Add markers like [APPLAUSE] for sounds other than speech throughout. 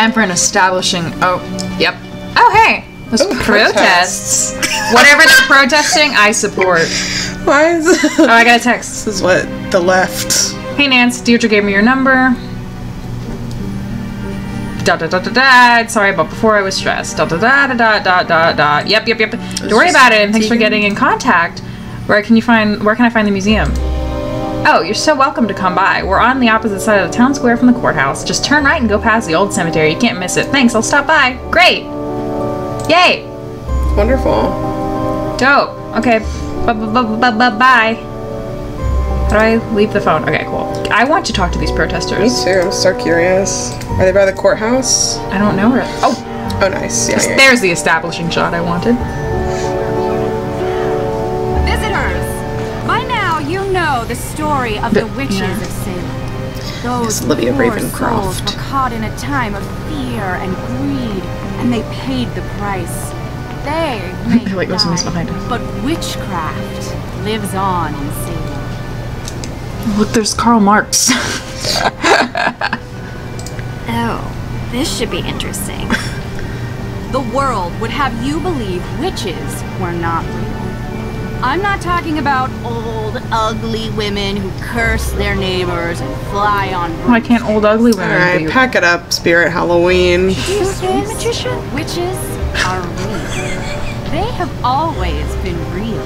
Time for an establishing. Oh, yep. Oh, hey. Those Oh, protests. Whatever they're protesting, I support. [LAUGHS] Why is Oh, I got a text. This is what the left. Hey, Nance. Deirdre gave me your number. Da da da da da. Sorry, but before I was stressed. Da da da da da da da da. Yep, yep, yep. Don't worry about it. And thanks for getting in contact. Where can you find? Where can I find the museum? Oh, you're so welcome to come by. We're on the opposite side of the town square from the courthouse. Just turn right and go past the old cemetery. You can't miss it. Thanks. I'll stop by. Great. Yay. Wonderful. Dope. Okay. Bye. How do I leave the phone? Okay, cool. I want to talk to these protesters. Me too. I'm so curious. Are they by the courthouse? I don't know where. Oh, Oh, nice. Yeah, yeah. there's the establishing shot I wanted. The story of the, The- witches yeah. of Salem. Those Olivia poor Ravencroft. souls were caught in a time of fear and greed, and they paid the price. They may like someone's die, behind us. but witchcraft lives on in Salem. Look, there's Karl Marx. [LAUGHS] Oh, this should be interesting. [LAUGHS] The world would have you believe witches were not real. I'm not talking about old, ugly women who curse their neighbors and fly on Why can't old ugly women All right, be? pack it up, Spirit Halloween. Witches Witches are real. They have always been real.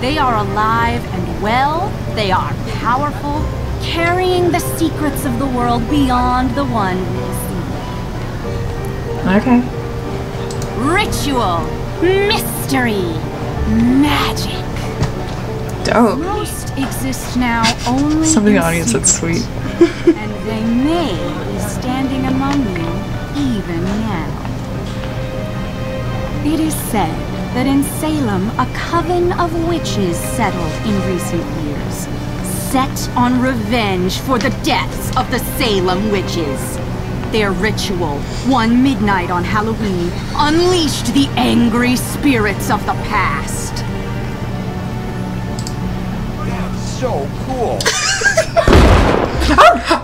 They are alive and well. They are powerful, carrying the secrets of the world beyond the one we see. Okay. Ritual, mystery, magic. Dope. Most exist now only in the audience that's sweet. [LAUGHS] and they may be standing among you even now. It is said that in Salem, a coven of witches settled in recent years, set on revenge for the deaths of the Salem witches. Their ritual, one midnight on Halloween, unleashed the angry spirits of the past. That's So cool. [LAUGHS]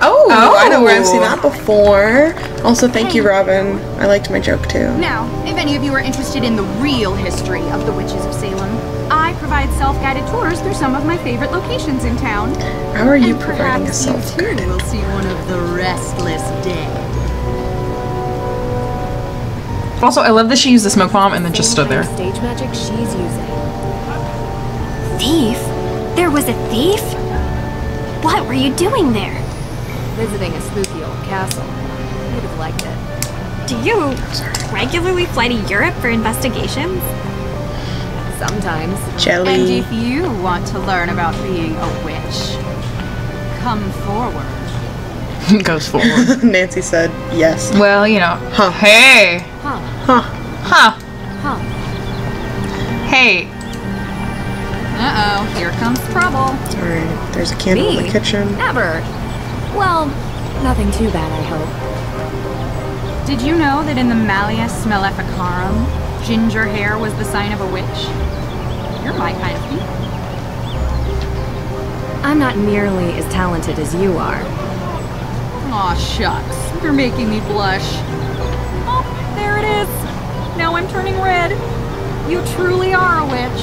Oh, I know where I've seen that before. Also, thank you, Robin. I liked my joke too. Now, if any of you are interested in the real history of the witches of Salem, I provide self-guided tours through some of my favorite locations in town. How are you and providing a perhaps you too will see one of the restless dead. Also, I love that she used the smoke bomb and then just stood there. Stage magic she's using. Thief? There was a thief? What were you doing there? Visiting a spooky old castle. You'd have liked it. Do you regularly fly to Europe for investigations? Sometimes. Jelly. And Jelly. if you want to learn about being a witch, come forward. [LAUGHS] Goes forward. [LAUGHS] Nancy said yes. well, you know. Huh. Hey. Huh. Huh. Huh. Huh. Hey. Uh-oh, here comes trouble. Alright, there's a candle in the kitchen. Never. Well, nothing too bad, I hope. Did you know that in the Malleus Maleficarum, ginger hair was the sign of a witch? You're my kind of people. I'm not nearly as talented as you are. Aw, shucks. You're making me blush. There it is. Now I'm turning red. You truly are a witch.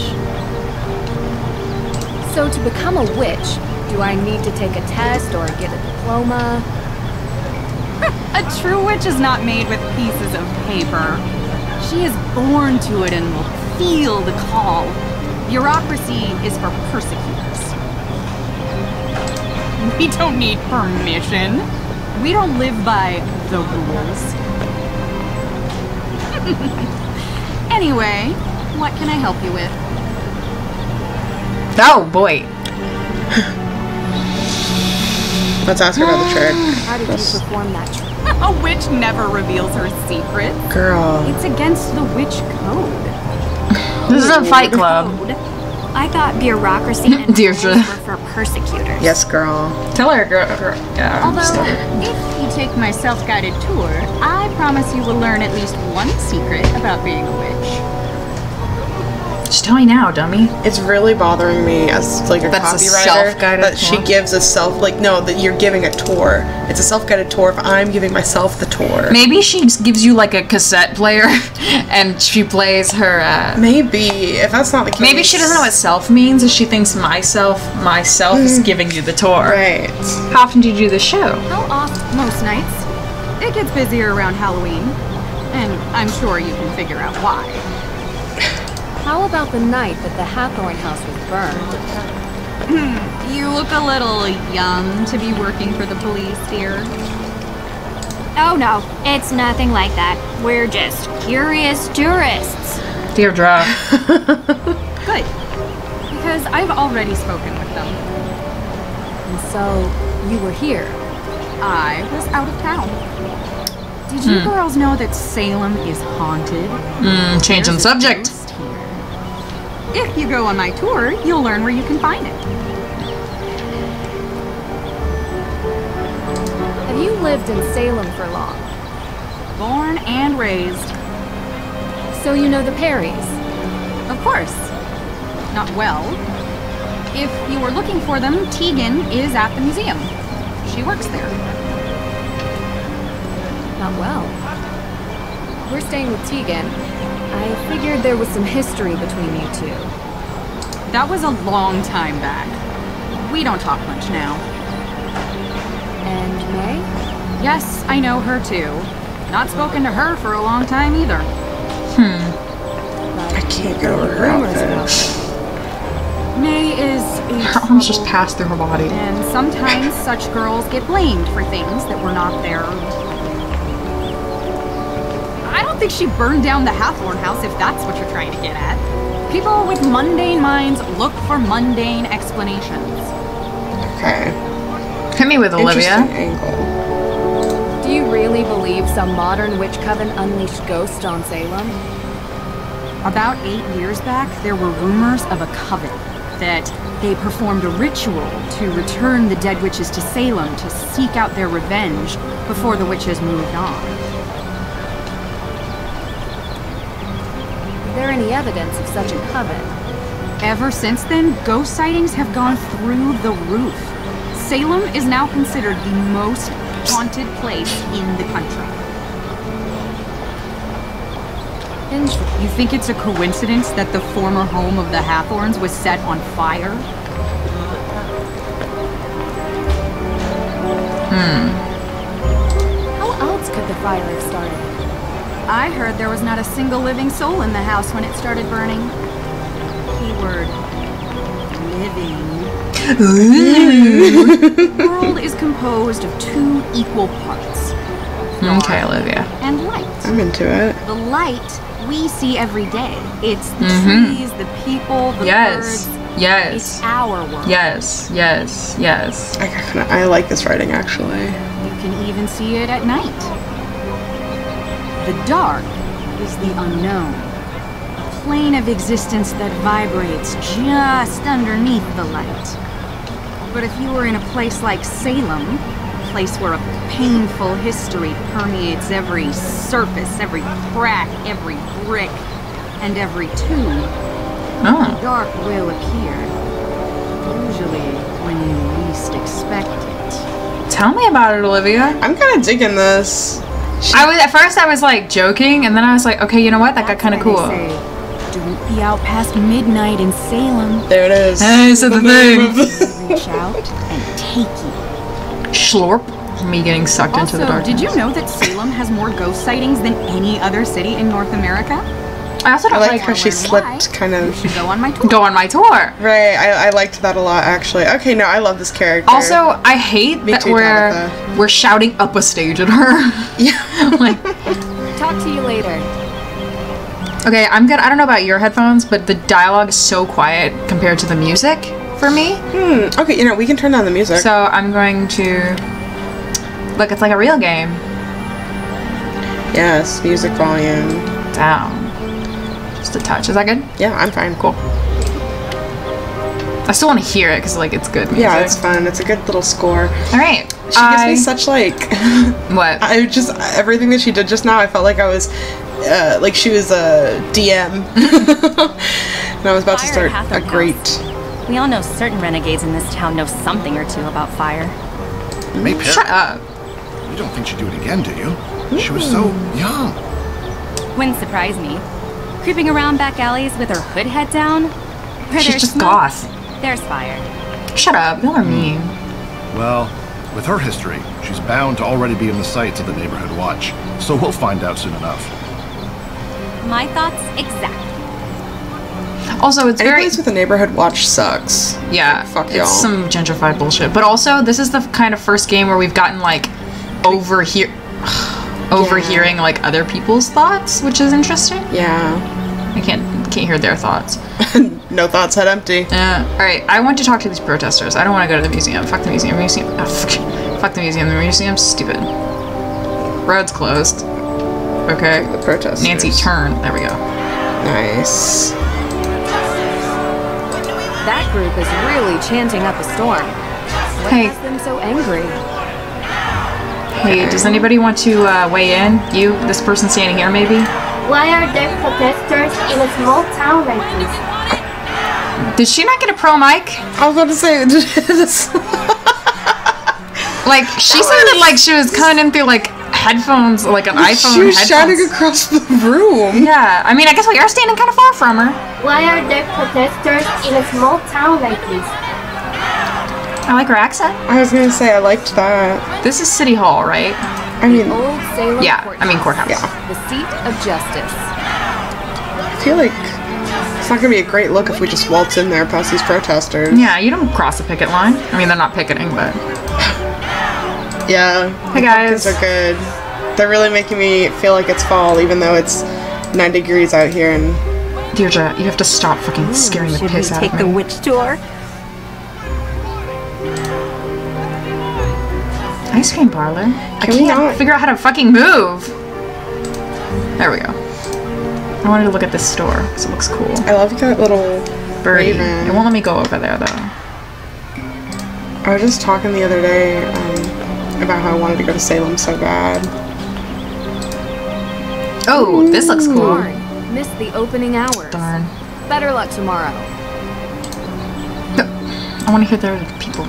So to become a witch, do I need to take a test or get a diploma? [LAUGHS] A true witch is not made with pieces of paper. She is born to it and will feel the call. Bureaucracy is for persecutors. We don't need permission. We don't live by the rules. [LAUGHS] anyway, what can I help you with? Oh boy. [LAUGHS] Let's ask her about the trick. [SIGHS] How did you perform that trick? [LAUGHS] A witch never reveals her secrets. Girl. It's against the witch code. This is a fight club. Code. I thought bureaucracy [LAUGHS] and Deirdre. were for persecutors. Yes, girl. Tell her, girl. girl. Yeah. Although, if you take my self-guided tour, I promise you will learn at least one secret about being a witch. Just tell me now, dummy. It's really bothering me as like a That's a copywriter self-guided that she gives a self like no that you're giving a tour. It's a self-guided tour if I'm giving myself the tour. Maybe she just gives you like a cassette player [LAUGHS] and she plays her. Uh, Maybe if that's not the case. maybe she doesn't know what self means, and she thinks myself, myself is giving you the tour. Right. How often do you do the show? How often? Most nights. It gets busier around Halloween. And I'm sure you can figure out why. How about the night that the Hathorne house was burned? [CLEARS THROAT] You look a little young to be working for the police, dear. Oh no, it's nothing like that. We're just curious tourists. Deirdre. [LAUGHS] Good. Because I've already spoken with them. And so, you were here. I was out of town. Did you girls know that Salem is haunted? Mm, changing the There's subject. If you go on my tour, you'll learn where you can find it. Have you lived in Salem for long? Born and raised. So you know the Perrys? Of course. Not well. If you were looking for them, Tegan is at the museum. She works there. Not well. We're staying with Tegan. I figured there was some history between you two. That was a long time back. We don't talk much now. And May? Yes, I know her too. Not spoken to her for a long time either. Hmm. But I can't get over her rumors about outfit. her. May is a Her arms just troubled- passed through her body. And sometimes such girls get blamed for things that were not their. I don't think she burned down the Hathorne house if that's what you're trying to get at. People with mundane minds look for mundane explanations. Okay. Hit me with Olivia. Interesting angle. Do you really believe some modern witch coven unleashed ghosts on Salem? About eight years back, there were rumors of a coven that they performed a ritual to return the dead witches to Salem to seek out their revenge before the witches moved on. There any evidence of such a coven? Ever since then, ghost sightings have gone through the roof. Salem is now considered the most haunted place in the country. You think it's a coincidence that the former home of the Hathornes was set on fire? Hmm. How else could the fire have started? I heard there was not a single living soul in the house when it started burning. Keyword living. the [LAUGHS] world is composed of two equal parts Okay, Olivia. and light. I'm into it. The light we see every day. It's the Mhm. trees, the people, the Yes. birds. Yes. It's our world. Yes. Yes. Yes. I kinda, I like this writing actually. You can even see it at night. The dark is the unknown. A plane of existence that vibrates just underneath the light. But if you were in a place like Salem, a place where a painful history permeates every surface, every crack, every brick, and every tomb, Oh. dark will appear. Usually when you least expect it. Tell me about it, Olivia. I'm kind of digging this. I was at first I was like joking, and then I was like, okay, you know what? That got kind of cool. why they say, Don't be out past midnight in Salem. There it is. Hey, said the name thing. [LAUGHS] Reach out and take you. Schlorp. Me getting sucked into the Also, darkness. did you know that Salem has more ghost sightings than any other city in North America? I also don't like like how she learn why. slipped kind of. go on my tour. go on my tour. Right, I, I liked that a lot actually. Okay, no, I love this character. Also, I hate Me that too, we're Tabitha. we're shouting up a stage at her. [LAUGHS] yeah. [LAUGHS] like, Talk to you later. okay, I'm good. I don't know about your headphones, but the dialogue is so quiet compared to the music for me. Hmm. Okay, you know we can turn down the music. So I'm going to look. It's like a real game. yes, music volume. Down. Just a touch. Is that good? Yeah, I'm fine. Cool. I still want to hear it because like it's good music. Yeah, it's fun. It's a good little score. All right. She I, gives me such like. [LAUGHS] what? I just everything that she did just now. I felt like I was, uh, like she was a DM. [LAUGHS] And I was about to start a great. House. We all know certain renegades in this town know something or two about fire. Maybe Shut up. You don't think she'd do it again, do you? She was so young. Wouldn't surprise me. Creeping around back alleys with her hood head down? Where She's there's just smoke, goth. There's fire. Shut up. Y'all are mean. Well, with her history, she's bound to already be in the sights of the neighborhood watch. So we'll find out soon enough. My thoughts exactly. Also, it's Any very place with a neighborhood watch sucks. yeah. Fuck y'all. It's some gentrified bullshit. But also, this is the kind of first game where we've gotten like overhear [SIGHS] overhearing like other people's thoughts, which is interesting. Yeah. I can't can't hear their thoughts. [LAUGHS] No thoughts, head empty. Uh, all right, I want to talk to these protesters. I don't want to go to the museum. Fuck the museum. Museum. Oh, fuck, fuck the museum. The museum's stupid. Road's closed. Okay. The protesters. Nancy, turn. There we go. Nice. That group is really chanting up a storm. What Hey. has them so angry? Hey, does anybody want to uh, weigh in? You, this person standing here, maybe? Why are there protesters in a small town like this? Did she not get a pro mic? I was about to say. [LAUGHS] this- Like she sounded like she was coming in through like headphones, like an iPhone. she was headphones. shouting across the room. Yeah, I mean, I guess we are standing kind of far from her. Why are there protesters in a small town like this? I like her accent. I was gonna say I liked that. This is City Hall, right? I mean, Old Salem Yeah, Courthouse. I mean courthouse. Yeah. The seat of justice. I feel like it's not gonna be a great look if we just waltz in there past these protesters. Yeah, you don't cross the picket line. I mean, they're not picketing, but [LAUGHS] Yeah. Hey, the guys. pumpkins are good. They're really making me feel like it's fall, even though it's nine degrees out here. And Deirdre, you have to stop fucking scaring the Should we piss out take the witch tour? Ice cream parlor. I Can we can't not- figure out how to fucking move. There we go. I wanted to look at this store because it looks cool. I love that little Birdie. Raven. It won't let me go over there though. I was just talking the other day um, about how I wanted to go to Salem so bad. Oh, this looks cool. Darn. Missed the opening hours. Darn. Better luck tomorrow. I want to hear their people.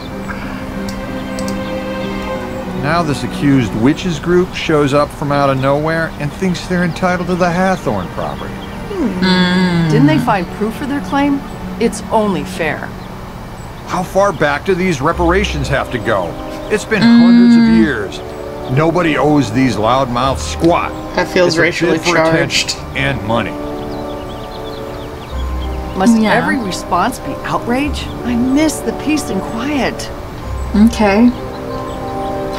Now this accused witches group shows up from out of nowhere and thinks they're entitled to the Hathorne property. Hmm. Didn't they find proof for their claim? It's only fair. How far back do these reparations have to go? It's been hundreds of hmm. years. Nobody owes these loudmouths squat. That feels It's racially for charged. and money. Must Yeah. every response be outrage? I miss the peace and quiet. Okay.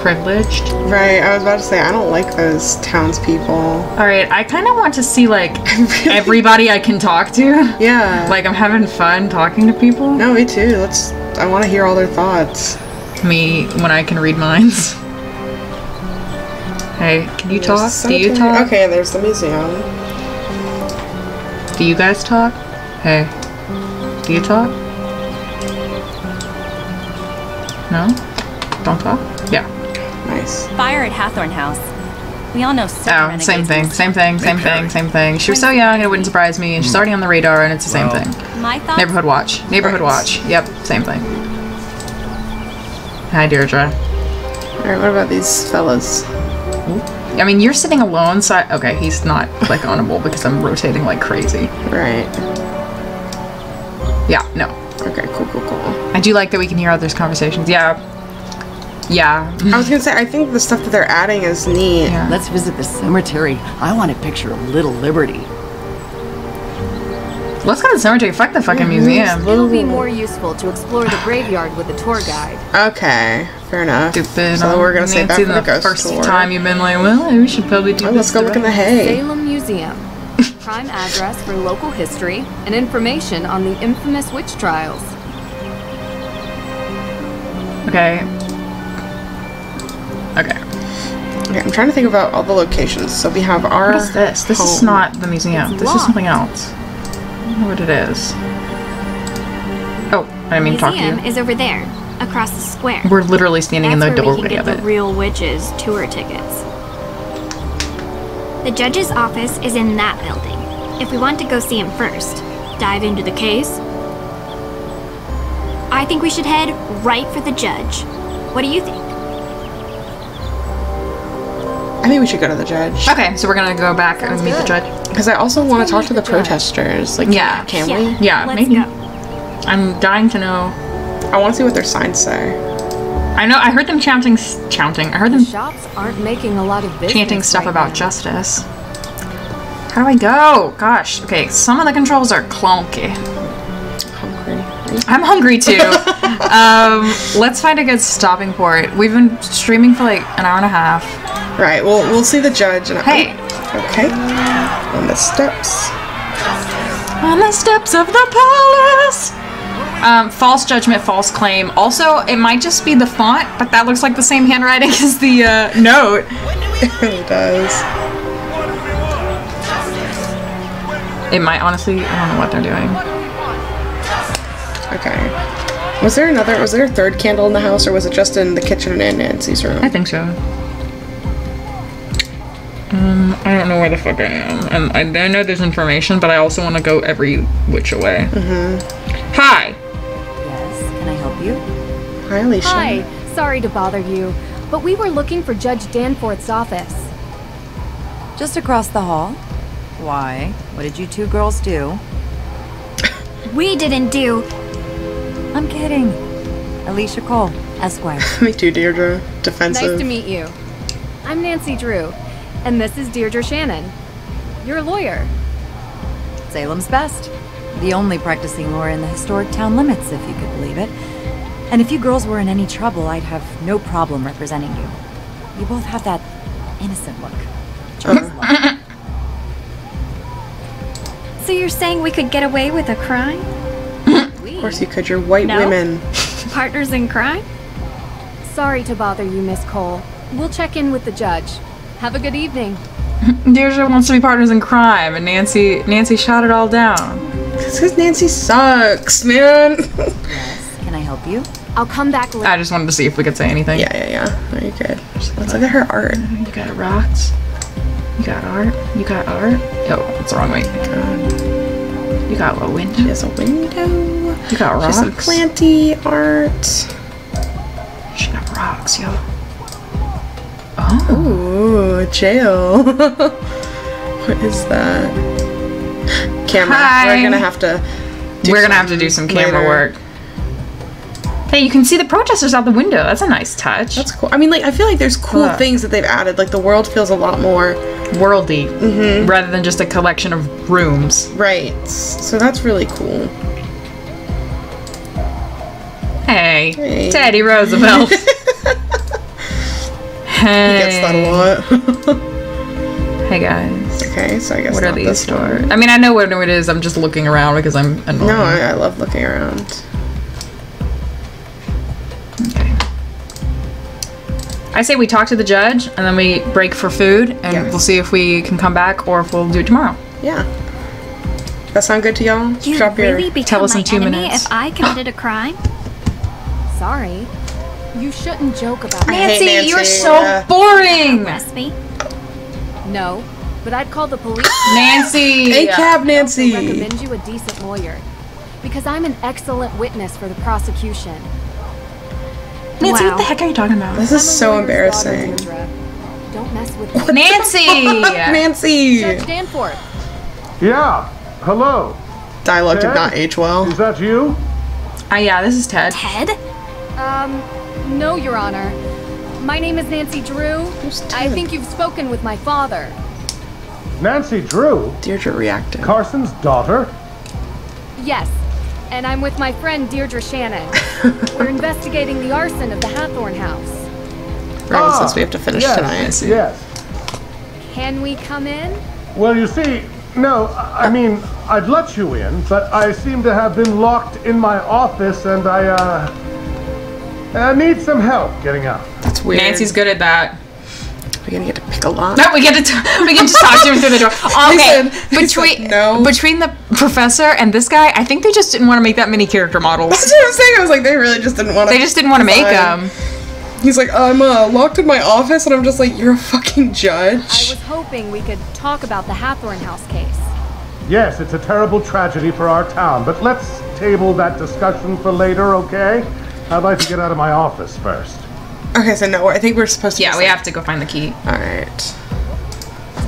Privileged. Right, I was about to say I don't like those townspeople. All right, I kind of want to see like [LAUGHS] everybody I can talk to. Yeah. Like I'm having fun talking to people. no, me too. Let's. I want to hear all their thoughts. Me when I can read minds. Hey, can you talk? Do you talk? Okay, there's the museum. Do you guys talk? Hey, do you talk? No? Don't talk? Yeah. Nice. Fire at Hathorne House. We all know certain Oh, renegades same thing, same thing, same thing, same thing. She was so young, it wouldn't surprise me, and she's hmm. already on the radar, and it's the same Well. thing. My thoughts? Neighborhood Watch. Neighborhood Right. Watch. Yep, same thing. Hi, Deirdre. Alright, what about these fellas? I mean, you're sitting alone, so I, okay, he's not click onable because I'm rotating like crazy. Right. Yeah, no. Okay, cool, cool, cool. I do like that we can hear others' conversations. Yeah. Yeah. I was gonna say, I think the stuff that they're adding is neat. yeah. Let's visit the cemetery. I want a picture of Little Liberty. Let's go to the cemetery. Fuck the fucking museum. It'll be more useful to explore the graveyard with a tour guide. Okay, fair enough. Stupid. So we're gonna say that for the the ghost first tour. time you've been like, well, we should probably do Oh, this. let's go look in the hay. Salem Museum. Prime address for local history and information on the infamous witch trials. Okay. Okay. Okay, I'm trying to think about all the locations. So we have our. What is this? This is not the museum. It's This is something else. I don't know what it is. Oh, I didn't mean to talk to museum you. is over there, across the square. We're literally standing That's in where the we can get of the. Real Witches tour tickets. The judge's office is in that building. If we want to go see him first, dive into the case. I think we should head right for the judge. What do you think? I think we should go to the judge. Okay, so we're gonna go back and meet the judge. Because I also want to talk to the the protesters. Like, Yeah. can Yeah. we? Yeah, Let's maybe. go. I'm dying to know. I want to see what their signs say. I know. I heard them chanting, chanting. I heard them Shops aren't making a lot of chanting stuff right about now. justice. How do I go? Gosh. Okay, some of the controls are clunky. Hungry. I'm hungry too. [LAUGHS] um, let's find a good stopping port. We've been streaming for like an hour and a half. Right. Well, we'll see the judge. And Hey. Okay. On the steps. On the steps of the palace. Um, false judgment, false claim. Also, it might just be the font, but that looks like the same handwriting [LAUGHS] as the uh, note. [LAUGHS] It really does. It might honestly. I don't know what they're doing. Okay. Was there another? Was there a third candle in the house, or was it just in the kitchen and Nancy's room? I think so. Um, I don't know where the fuck I am, and I, I know there's information, but I also want to go every which way. Mm-hmm. Hi. Yes, can I help you? Hi, Alicia. Hi, sorry to bother you, but we were looking for Judge Danforth's office. Just across the hall. Why? What did you two girls do? [LAUGHS] We didn't do. I'm kidding. Alicia Cole, Esquire. [LAUGHS] Me too, Deirdre. Defensive. Nice to meet you. I'm Nancy Drew, and this is Deirdre Shannon. You're a lawyer. Salem's best. The only practicing lawyer in the historic town limits, if you could believe it. And if you girls were in any trouble, I'd have no problem representing you. You both have that innocent look. Joy's look. [LAUGHS] So you're saying we could get away with a crime? Of course you could. You're white No. women. [LAUGHS] Partners in crime? Sorry to bother you, Miss Cole. We'll check in with the judge. Have a good evening. Deirdre wants to be partners in crime, and Nancy Nancy shot it all down. It's because Nancy sucks, man. [LAUGHS] yes, can I help you? I'll come back later. I just wanted to see if we could say anything. yeah, yeah, yeah. Very good. Let's look at her art. You got rocks. You got art. You got art. Oh, that's the wrong way. Oh you got a window. She has a window. You got rocks. She rocks. has some planty art. She got rocks, yo. Oh. Ooh, jail. [LAUGHS] what is that? Camera. Hi. We're gonna have to. do We're gonna have to do some camera later. work. Hey, you can see the protesters out the window. That's a nice touch. That's cool. I mean, like, I feel like there's cool Look. things that they've added. Like, the world feels a lot more worldy, mm-hmm. rather than just a collection of rooms. right. So that's really cool. Hey, Hey. Teddy Roosevelt. [LAUGHS] He hey. gets that a lot. [LAUGHS] Hey guys. okay, so I guess What are these this for? one. I mean, I know what it is. I'm just looking around because I'm annoyed. No, I, I love looking around. Okay. I say we talk to the judge and then we break for food and Yes. we'll see if we can come back or if we'll do it tomorrow. Yeah. That sound good to y'all? You'd Drop your. really become tell us in two enemy minutes. if I committed a crime? Sorry. You shouldn't joke about I it. Nancy, you're Nancy, so yeah. boring. Arrest me? No, but I'd call the police. [GASPS] Nancy. Hey, Cab Nancy. recommend you a decent lawyer. Because I'm an excellent witness for the prosecution. Nancy, Wow. what the heck are you talking about? This is so embarrassing. Don't mess with me. Nancy. [LAUGHS] Nancy! Judge Danforth. Yeah. Hello. Dialogue did not age well. Is that you? Ah, yeah, this is Ted. Ted? Um, no, Your Honor. My name is Nancy Drew. I think you've spoken with my father. Nancy Drew, Deirdre reacted. Carson's daughter. Yes, and I'm with my friend Deirdre Shannon. [LAUGHS] We're investigating the arson of the Hathorne house. Rowan Ah, says we have to finish yes, tonight. Yes. Can we come in? Well, you see, no, I I mean, I'd let you in, but I seem to have been locked in my office and I, uh, I need some help getting up. That's weird. Nancy's good at that. We're gonna get to pick a lot. No, we get to t- we can just talk to him through the door. [LAUGHS] Okay, said- between no. between the professor and this guy, I think they just didn't want to make that many character models. That's what I'm saying. I was like, they really just didn't want to. They just didn't want to make them. He's like, I'm uh, locked in my office, and I'm just like, you're a fucking judge. I was hoping we could talk about the Hathorne house case. Yes, it's a terrible tragedy for our town, but let's table that discussion for later, okay? I'd like to get out of my office first. Okay, so no, I think we're supposed to. Yeah, just, we like- have to go find the key. All right.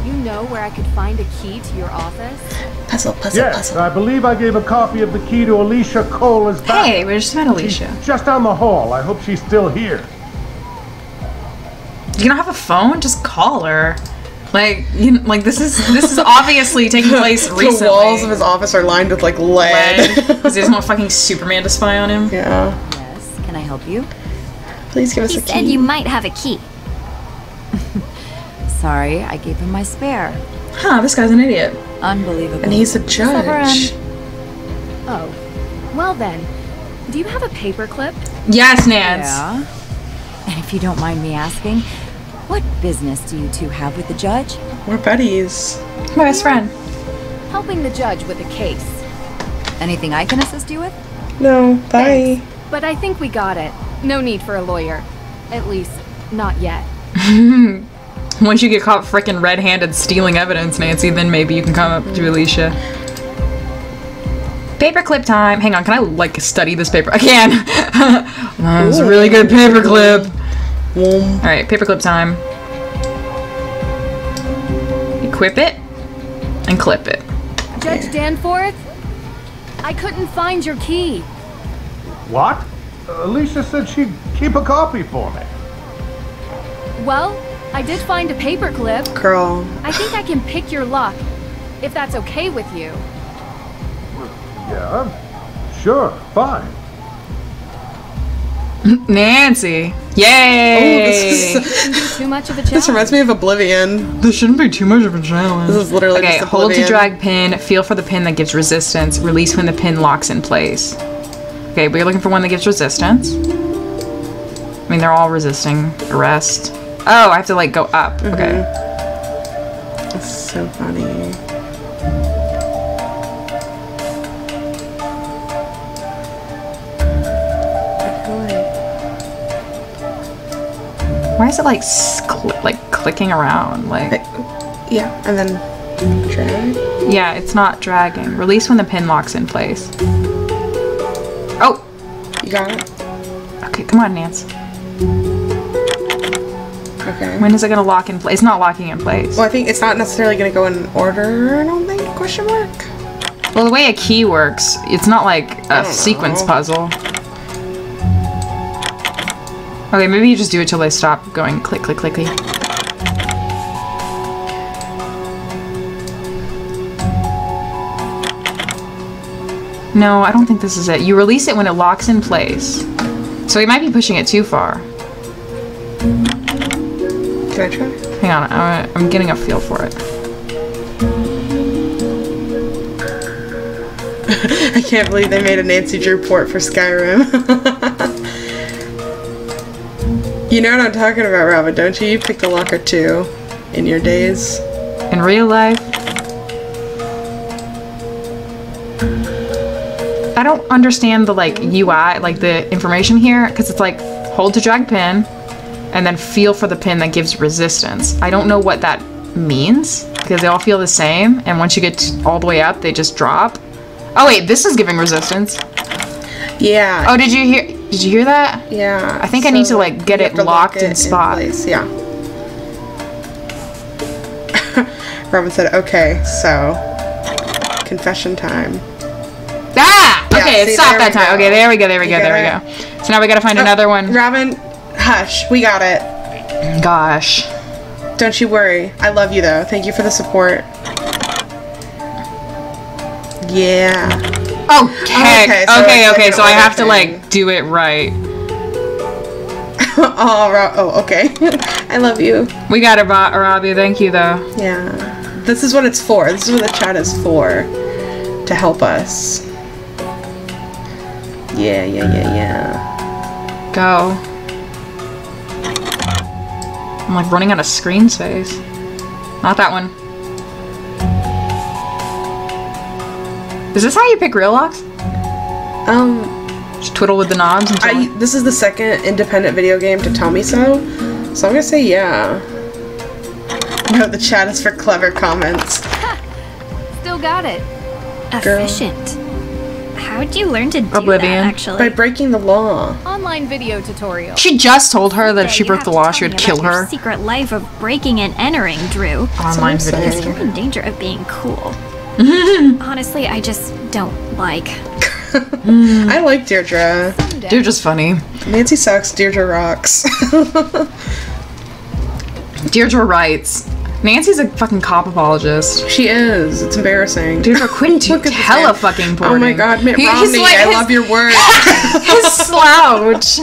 Do you know where I could find a key to your office? Puzzle, puzzle, Yes, puzzle. I believe I gave a copy of the key to Alicia Cole as back. Hey, we just met Alicia. Just down the hall. I hope she's still here. You don't have a phone? Just call her. Like, you, like this is this is obviously [LAUGHS] taking place the recently. walls of his office are lined with like lead. Because he doesn't want fucking Superman to spy on him. yeah. Can I help you? Please give us He a said key. you might have a key. [LAUGHS] Sorry, I gave him my spare. Huh? This guy's an idiot. Unbelievable. and he's a judge. Oh. Well then, do you have a paperclip? Yes, Nance. Yeah. And if you don't mind me asking, what business do you two have with the judge? We're buddies. My best friend. Helping the judge with a case. Anything I can assist you with? No, bye. But I think we got it. No need for a lawyer. At least, not yet. [LAUGHS] Once you get caught frickin' red-handed stealing evidence, Nancy, then maybe you can come up to Alicia. Paperclip time. Hang on, can I like study this paper? I can. [LAUGHS] That's a really good paperclip. All right, paperclip time. Equip it and clip it. Judge Danforth? I couldn't find your key. What? Alicia said she'd keep a copy for me. Well, I did find a paperclip. Girl. I think I can pick your lock, if that's okay with you. Yeah, sure, fine. Nancy. Oh, Yay! this, is, [LAUGHS] too much of a challenge. this reminds me of Oblivion. This shouldn't be too much of a challenge. This is literally Okay, just hold to drag pin, feel for the pin that gives resistance, release when the pin locks in place. Okay, we're looking for one that gives resistance. I mean, they're all resisting arrest. Oh, I have to like go up. Mm-hmm. Okay. That's so funny. I feel like- Why is it like cl- like clicking around? Like, Yeah, and then drag. yeah, it's not dragging. Release when the pin locks in place. Oh, You got it? okay, come on, Nance. Okay. When is it gonna lock in place? It's not locking in place. Well, I think it's not necessarily going to go in order, I don't think, question mark. Well, the way a key works, it's not like a sequence puzzle. Okay, maybe you just do it till they stop going click, click, clicky. No, I don't think this is it. You release it when it locks in place. So we might be pushing it too far. Can I try? Hang on, I- I'm getting a feel for it. [LAUGHS] I can't believe they made a Nancy Drew port for Skyrim. [LAUGHS] you know what I'm talking about, Robin, don't you? You picked a locker too in your days. In real life, I don't understand the like UI, like the information here, because it's like hold to drag pin, and then feel for the pin that gives resistance. I don't know what that means because they all feel the same, and once you get all the way up, they just drop. Oh wait, this is giving resistance. Yeah. Oh, did you hear? Did you hear that? Yeah. I think I need to like get it to lock locked in it spot. place, Yeah. [LAUGHS] Robin said, "Okay, so confession time." Okay, it see, stopped there that time. go. Okay, there we go, there we go, there we go. So now we gotta find oh, another one. Robin, hush. We got it. Gosh. Don't you worry. I love you though. Thank you for the support. Yeah. Oh, oh heck. Okay, Okay, so okay, it's like so I have to like do it right. [LAUGHS] oh, oh, okay. [LAUGHS] I love you. We got it, Bo- Robbie. Thank you, though. Yeah. This is what it's for. This is what the chat is for. To help us. Yeah, yeah, yeah, yeah. Go. I'm like running out of screen space. Not that one. Is this how you pick real locks? Um, Just twiddle with the knobs until I this is the second independent video game to tell me so. So I'm gonna say yeah. No, the chat is for clever comments. Still still got it. Girl. Efficient. How'd you learn to do Oblivion. that, actually? By breaking the law. Online video tutorial. She just told her that if she broke the law, she would kill her. secret life of breaking and entering, Drew. Online So video. sad. You're in danger of being cool. [LAUGHS] Honestly, I just don't like. [LAUGHS] I like Deirdre. They're just funny. Nancy sucks. Deirdre rocks. [LAUGHS] Deirdre writes. Nancy's a fucking cop apologist. she is. It's embarrassing. Deirdre, quit to Look at hella man. fucking Oh my god, Mitt He- Romney, like I his- love your work. [LAUGHS] His [LAUGHS] slouch.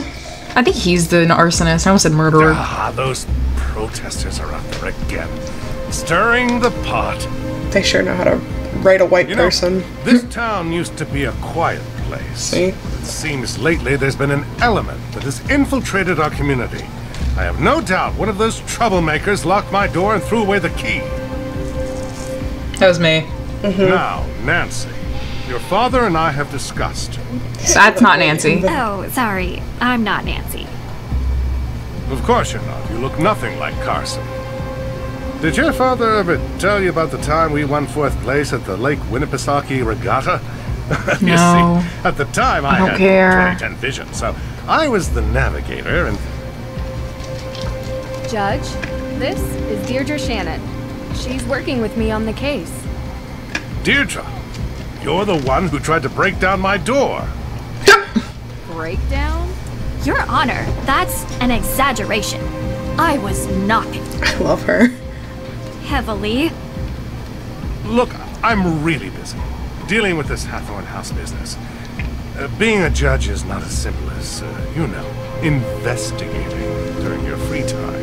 I think he's the arsonist. I almost said murderer. Ah, those protesters are out there again. Stirring the pot. they sure know how to write a white You know, person. this town used to be a quiet place. See? It seems lately there's been an element that has infiltrated our community. I have no doubt one of those troublemakers locked my door and threw away the key. That was me. Mm-hmm. Now, Nancy, your father and I have discussed. That's not Nancy. Oh, sorry. I'm not Nancy. Of course you're not. You look nothing like Carson. Did your father ever tell you about the time we won fourth place at the Lake Winnipesaukee Regatta? [LAUGHS] you No. see, at the time I, I don't had care. 2010 vision, so I was the navigator, and Judge, this is Deirdre Shannon. She's working with me on the case. Deirdre, you're the one who tried to break down my door. Breakdown? Your Honor, that's an exaggeration. I was knocking. I love her. heavily. Look, I'm really busy dealing with this Hathorne House business. Uh, being a judge is not as simple as, uh, you know, investigating during your free time.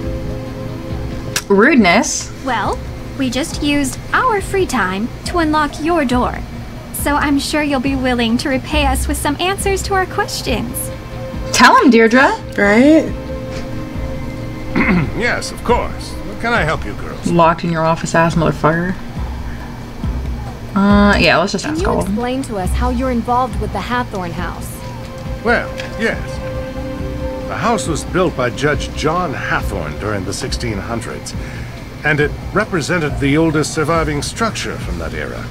Rudeness. Well, we just used our free time to unlock your door. So I'm sure you'll be willing to repay us with some answers to our questions. Tell him, Deirdre. Right? [CLEARS THROAT] Yes, of course. What can I help you girls? Locked in your office, ass motherfucker. Uh, yeah, let's just Can ask you all of them. explain to us how you're involved with the Hathorne House? Well, yes. The house was built by Judge John Hathorne during the 1600s, and it represented the oldest surviving structure from that era.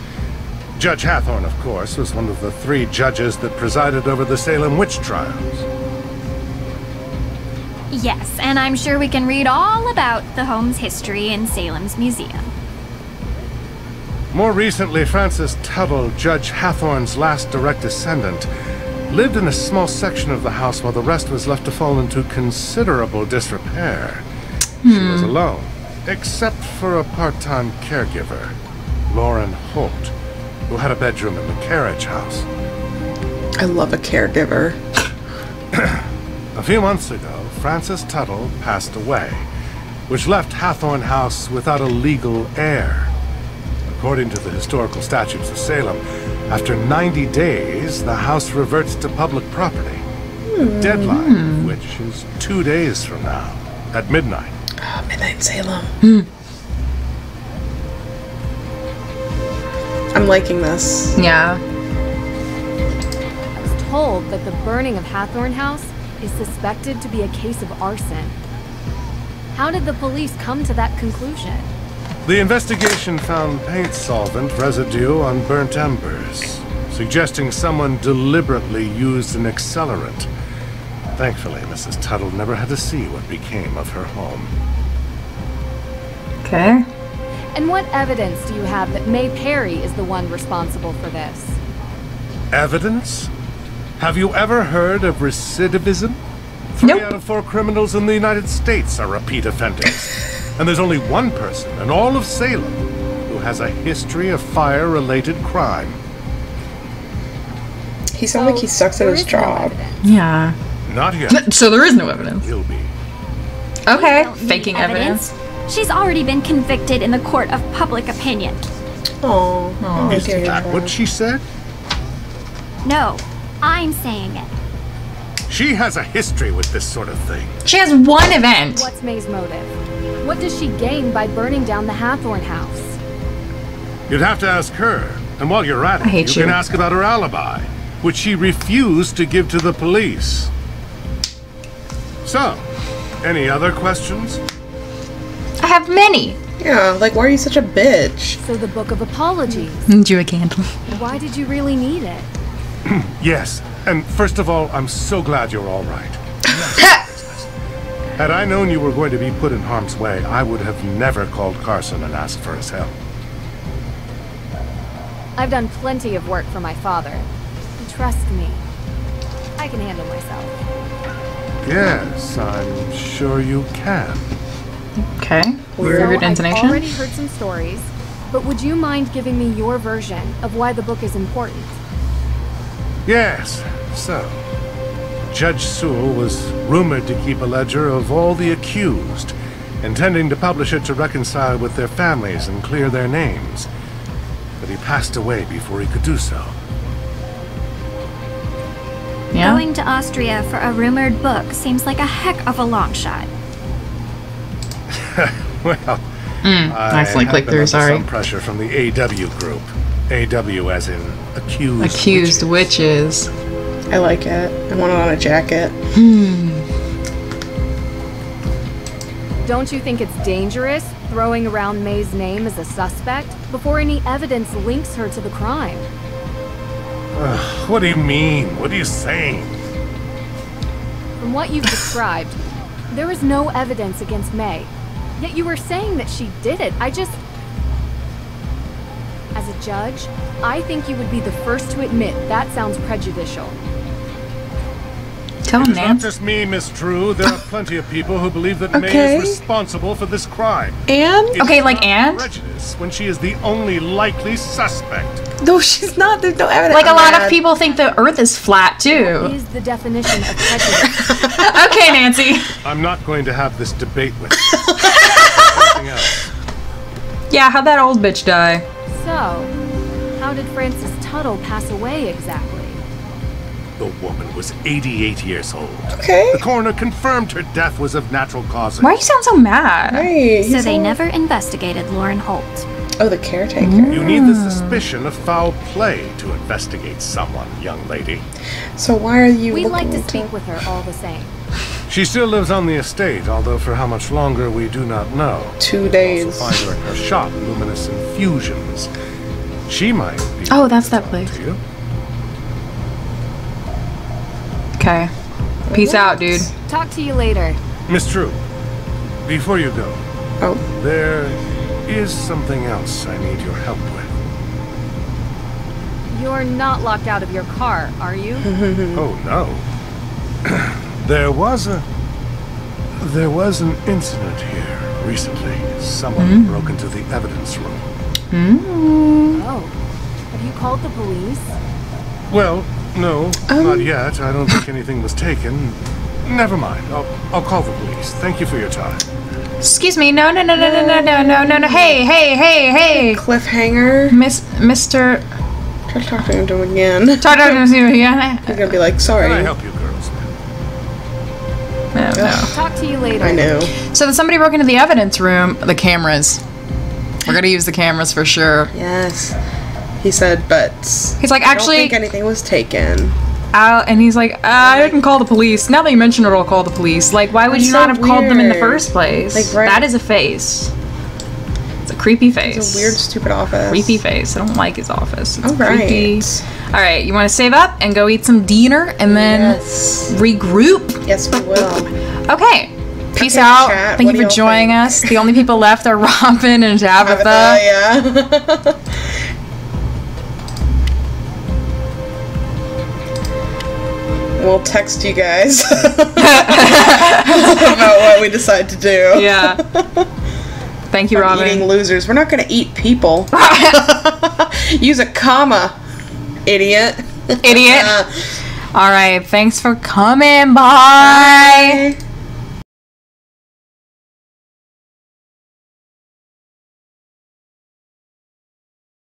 Judge Hathorne, of course, was one of the three judges that presided over the Salem witch trials. Yes, and I'm sure we can read all about the home's history in Salem's museum. More recently, Francis Tuttle, Judge Hathorne's last direct descendant, lived in a small section of the house while the rest was left to fall into considerable disrepair. She hmm. was alone, except for a part-time caregiver, Lauren Holt, who had a bedroom in the carriage house. I love a caregiver. A few months ago, Francis Tuttle passed away, which left Hathorne House without a legal heir. According to the historical statutes of Salem, after 90 days, the house reverts to public property. The hmm. deadline, of which is two days from now, at midnight. Ah, Midnight in Salem. Hmm. I'm liking this. Yeah. I was told that the burning of Hathorne House is suspected to be a case of arson. How did the police come to that conclusion? The investigation found paint solvent residue on burnt embers, suggesting someone deliberately used an accelerant. Thankfully, Mrs. Tuttle never had to see what became of her home. Okay. And what evidence do you have that May Perry is the one responsible for this? Evidence? Have you ever heard of recidivism? Three Nope. out of four criminals in the United States are repeat offenders. [LAUGHS] and there's only one person in all of Salem who has a history of fire-related crime. He sounds like he sucks at his is no job. Yeah. Not yet. So there is no evidence. Will be. Okay. Faking evidence. She's already been convicted in the court of public opinion. Oh, oh Is that what she said? No, I'm saying it. She has a history with this sort of thing. She has one event. What's May's motive? What does she gain by burning down the Hathorne House? You'd have to ask her. And while you're at it, I you, you. can ask about her alibi, which she refused to give to the police. So, any other questions? I have many. Yeah, like why are you such a bitch? So the Book of Apologies. [LAUGHS] Drew a candle. Why did you really need it? [CLEARS THROAT] Yes, and first of all, I'm so glad you're all right. [LAUGHS] Had I known you were going to be put in harm's way, I would have never called Carson and asked for his help. I've done plenty of work for my father. Trust me, I can handle myself. Yes, I'm sure you can. Okay. So Weird I've already heard some stories, but would you mind giving me your version of why the book is important? Yes, so. Judge Sewall was rumored to keep a ledger of all the accused, intending to publish it to reconcile with their families and clear their names. But he passed away before he could do so. Yeah. Going to Austria for a rumored book seems like a heck of a long shot. [LAUGHS] well, Mm, I nicely have clicked been through, under sorry. Some pressure from the AW group. AW as in accused. Accused witches. I like it. I want it on a jacket. Hmm. Don't you think it's dangerous throwing around May's name as a suspect before any evidence links her to the crime? Ugh, what do you mean? What are you saying? From what you've described, there is no evidence against May. Yet you were saying that she did it. I just. As a judge, I think you would be the first to admit that sounds prejudicial. Tell him, is not just me, Miss Drew. There are plenty of people who believe that May is responsible for this crime. And It's Okay, like not and? prejudice when she is the only likely suspect. no, she's not. There's no evidence. Like a I'm lot of people think the Earth is flat too. Is the definition of [LAUGHS] prejudice. okay, Nancy. I'm not going to have this debate with you. [LAUGHS] Yeah, how'd that old bitch die? So, how did Francis Tuttle pass away exactly? The woman was 88 years old. Okay. The coroner confirmed her death was of natural causes. Why you sound so mad? Hey, So they all- never investigated Lauren Holt. Oh, the caretaker. You need the suspicion of foul play to investigate someone, young lady. So why are you? We'd like to looking speak with her all the same. She still lives on the estate, although for how much longer we do not know. Two Also days. find her in her shop, Luminous Infusions. She might be. Oh, that's that place. to you. Okay. Peace out, dude. Talk to you later. Miss Drew, before you go, Oh, there is something else I need your help with. You're not locked out of your car, are you? [LAUGHS] Oh no. [CLEARS THROAT] there was a there was an incident here recently. Someone hmm? broke into the evidence room. Hmm? Oh. Have you called the police? Well, no, um, not yet. I don't think anything was taken. Never mind. I'll I'll call the police. Thank you for your time. Excuse me. No, no, no, no, no, no, no, no, no, no. Hey, hey, hey, hey. cliffhanger. Miss, Mr. Try to talk to him again. Talk to me again. [LAUGHS] He's gonna be like, sorry. Can I help you, girls? No, no. Talk to you later. I know. So that somebody broke into the evidence room. The cameras. We're gonna use the cameras for sure. Yes. He said, but He's like, actually, I don't think anything was taken. uh, and he's like, uh, I didn't call the police. Now that you mention it, I'll call the police. Like, why would That's you so not have called them in the first place? Like, right- That is a face. It's a creepy face. It's a weird, stupid office. creepy face. I don't like his office. It's All right. creepy. All right, you want to save up and go eat some dinner and then Yes. regroup? Yes, we will. Okay. Peace Okay, out. chat, Thank what you for joining think? us. The only people left are [LAUGHS] Robin and Tabitha. Uh, yeah. [LAUGHS] we'll text you guys [LAUGHS] [LAUGHS] about what we decide to do. Yeah. Thank you, From Robin. Eating losers. We're not gonna eat people. [LAUGHS] Use a comma, idiot. Idiot. Uh, All right. Thanks for coming. Bye. Bye.